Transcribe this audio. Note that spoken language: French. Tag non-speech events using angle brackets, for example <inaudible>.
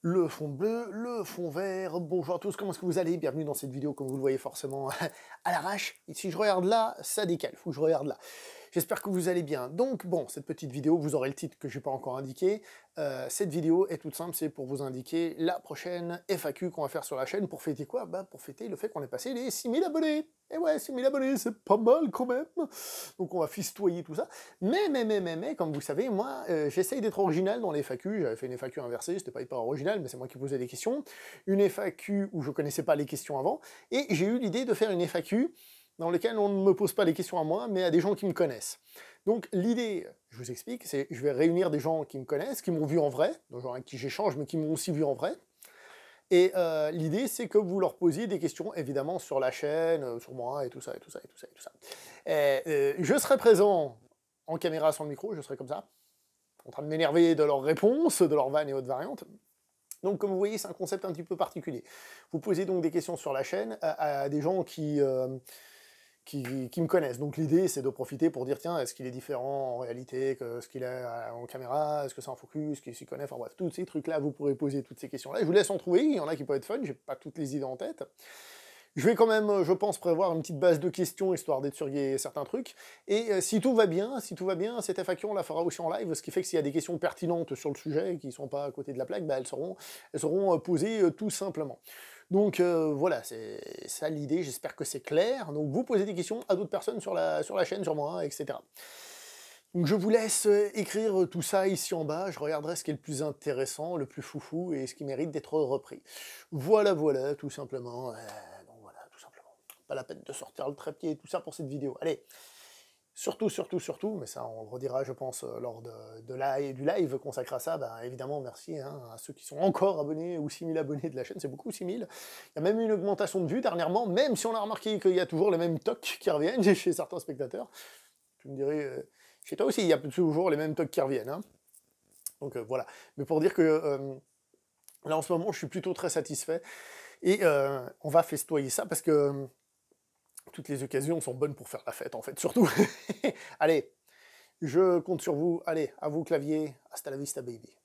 le fond bleu, le fond vert. Bonjour à tous, comment est-ce que vous allez? Bienvenue dans cette vidéo, comme vous le voyez forcément <laughs> à l'arrache. Si je regarde là, ça décale, faut que je regarde là. J'espère que vous allez bien. Donc bon, cette petite vidéo, vous aurez le titre que je n'ai pas encore indiqué. Euh, cette vidéo est toute simple, c'est pour vous indiquer la prochaine FAQ qu'on va faire sur la chaîne. Pour fêter quoi? Bah, Pour fêter le fait qu'on ait passé les 6000 abonnés. Et ouais, 6000 abonnés, c'est pas mal quand même. Donc on va fistoyer tout ça. Mais, mais, mais, mais, mais, comme vous savez, moi, euh, j'essaye d'être original dans les FAQ. J'avais fait une FAQ inversée, c'était pas hyper original, mais c'est moi qui posais des questions. Une FAQ où je connaissais pas les questions avant. Et j'ai eu l'idée de faire une FAQ dans lesquels on ne me pose pas les questions à moi, mais à des gens qui me connaissent. Donc l'idée, je vous explique, c'est je vais réunir des gens qui me connaissent, qui m'ont vu en vrai, des gens avec qui j'échange, mais qui m'ont aussi vu en vrai. Et euh, l'idée, c'est que vous leur posiez des questions, évidemment, sur la chaîne, euh, sur moi, et tout ça, et tout ça, et tout ça, et tout ça. Euh, je serai présent en caméra sans le micro, je serai comme ça, en train de m'énerver de leurs réponses, de leurs vannes et autres variantes. Donc, comme vous voyez, c'est un concept un petit peu particulier. Vous posez donc des questions sur la chaîne à, des gens qui qui, me connaissent. Donc l'idée, c'est de profiter pour dire, tiens, est-ce qu'il est différent en réalité que ce qu'il est en caméra, est-ce que c'est en focus, qu'il s'y connaît, enfin bref, tous ces trucs-là, vous pourrez poser toutes ces questions-là. Je vous laisse en trouver, il y en a qui peuvent être fun, j'ai pas toutes les idées en tête. Je vais quand même, je pense, prévoir une petite base de questions, histoire d'éturguer certains trucs. Et euh, si tout va bien, si tout va bien, cette FAQ, on la fera aussi en live, ce qui fait que s'il y a des questions pertinentes sur le sujet, qui ne sont pas à côté de la plaque, bah, elles, seront, elles seront euh, posées euh, tout simplement. Donc voilà, c'est ça l'idée, j'espère que c'est clair. Donc vous posez des questions à d'autres personnes sur la, sur la chaîne, sur moi, etc. Donc je vous laisse écrire tout ça ici en bas, je regarderai ce qui est le plus intéressant, le plus foufou, et ce qui mérite d'être repris. Voilà, voilà, tout simplement pas la peine de sortir le trépied et tout ça pour cette vidéo. Allez, surtout, surtout, surtout, mais ça on le redira je pense euh, lors de, de du live consacré à ça, ben, évidemment merci hein, à ceux qui sont encore abonnés ou 6000 abonnés de la chaîne, c'est beaucoup 6000. Il y a même eu une augmentation de vues dernièrement, même si on a remarqué qu'il y a toujours les mêmes tocs qui reviennent <laughs> chez certains spectateurs. Tu me dirais, euh, chez toi aussi il y a toujours les mêmes tocs qui reviennent. Hein. Donc euh, voilà, mais pour dire que là en ce moment je suis plutôt très satisfait, et on va festoyer ça parce que toutes les occasions sont bonnes pour faire la fête, en fait, surtout. <laughs> Allez, je compte sur vous. Allez, à vous, clavier. Hasta la vista, baby.